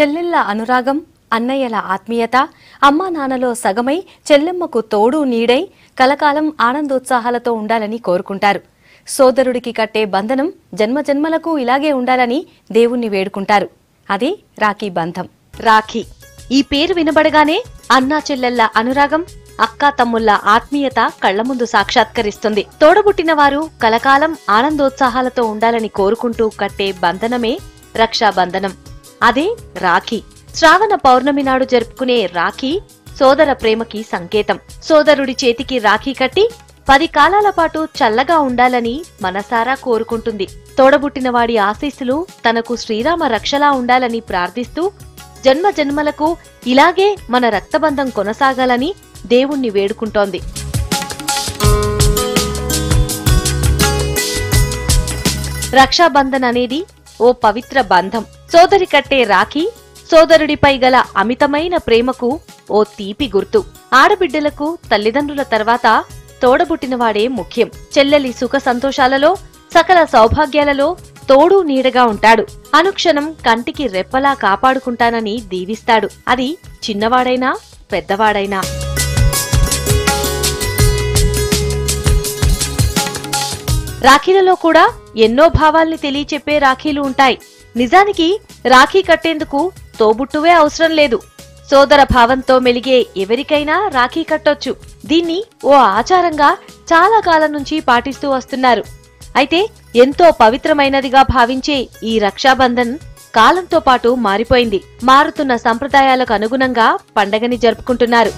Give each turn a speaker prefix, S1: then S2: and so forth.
S1: చెల్లెళ్ళ అనురాగం అన్నయ్యల ఆత్మీయత అమ్మా నాన్నలో సగమై చెల్లెమ్మకు తోడు నీడై కలకాలం ఆనందోత్సాహాలతో ఉండాలని కోరుకుంటారు. సోదరుడికి కట్టే బంధనం జన్మజన్మలకు ఇలాగే ఉండాలని దేవుణ్ణి వేడుకుంటారు. అది రాఖీ బంధం. రాఖీ. ఈ పేరు వినబడగానే అన్నా చెల్లెళ్ళ అనురాగం అక్కా తమ్ముళ్ళ ఆత్మీయత కళ్ళ ముందు సాక్షాత్కరిస్తుంది. తోడబుట్టిన వారు కలకాలం ఆనందోత్సాహాలతో ఉండాలని కోరుకుంటూ కట్టే బంధనమే రక్షాబంధనం. అదే రాఖీ. శ్రావణ పౌర్ణమి నాడు జరుపుకునే రాఖీ సోదర ప్రేమకి సంకేతం. సోదరుడి చేతికి రాఖీ కట్టి పది కాలాల పాటు చల్లగా ఉండాలని మనసారా కోరుకుంటుంది. తోడబుట్టిన వాడి ఆశీస్సులు తనకు శ్రీరామ రక్షలా ఉండాలని ప్రార్థిస్తూ జన్మ జన్మలకు ఇలాగే మన రక్తబంధం కొనసాగాలని దేవుణ్ణి వేడుకుంటోంది. రక్షాబంధన్ అనేది ఓ పవిత్ర బంధం. సోదరి కట్టే రాఖీ సోదరుడిపై గల అమితమైన ప్రేమకు ఓ తీపి గుర్తు. ఆడబిడ్డలకు తల్లిదండ్రుల తర్వాత తోడబుట్టినవాడే ముఖ్యం. చెల్లెలి సుఖ సంతోషాలలో సకల సౌభాగ్యాలలో తోడు నీడగా ఉంటాడు. అనుక్షణం కంటికి రెప్పలా కాపాడుకుంటానని దీవిస్తాడు. అది చిన్నవాడైనా పెద్దవాడైనా. రాఖీలలో కూడా ఎన్నో భావాల్ని తెలియచెప్పే రాఖీలు ఉంటాయి. నిజానికి రాఖీ కట్టేందుకు తోబుట్టువే అవసరం లేదు. సోదర భావంతో మెలిగే ఎవరికైనా రాఖీ కట్టొచ్చు. దీన్ని ఓ ఆచారంగా చాలా కాలం నుంచి పాటిస్తూ వస్తున్నారు. అయితే ఎంతో పవిత్రమైనదిగా భావించే ఈ రక్షాబంధన్ కాలంతో పాటు మారిపోయింది. మారుతున్న సంప్రదాయాలకు అనుగుణంగా పండగని జరుపుకుంటున్నారు.